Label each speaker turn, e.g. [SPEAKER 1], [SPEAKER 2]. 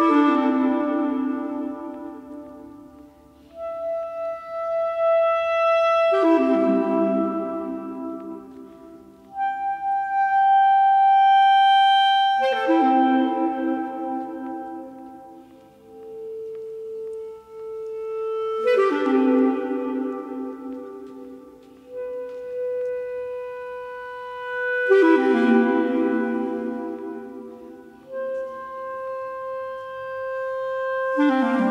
[SPEAKER 1] Thank you. Música